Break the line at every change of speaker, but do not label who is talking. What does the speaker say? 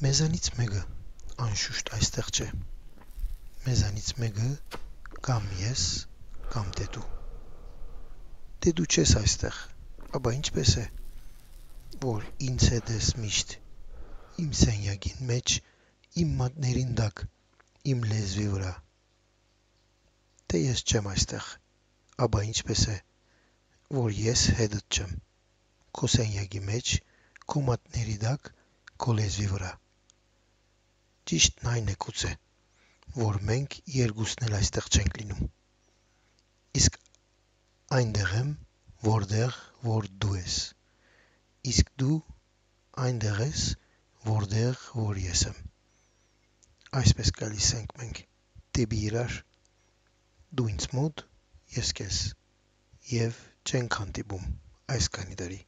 Մեզանից մեկը անշուշտ այստեղ չէ։ Մեզանից մեկը կամ ես, կամ դե դու։ Դե դու չես այստեղ, ապա ինչպես է, որ ինձ հետ ես միշտ իմ սենյակին մեջ, իմ մատներին տակ, իմ լեզվի վրա։ Դե ես չեմ այստեղ, ապա ինչպես է, որ ես հետդ չեմ, քո սենյակի մեջ, քո մատների տակ, քո լեզվի վրա։ Ճիշտն այն է գուցե, որ մենք երկուսն էլ այստեղ չենք լինում։ Իսկ այնտեղ եմ, որտեղ որ դու ես։ Իսկ դու այնտեղ ես, որտեղ որ ես եմ։ Այսպես գալիս ենք մենք դեպի իրար։ Դու ինձ մոտ, ես քեզ։ Եվ չենք հանդիպում այս քանի տարի։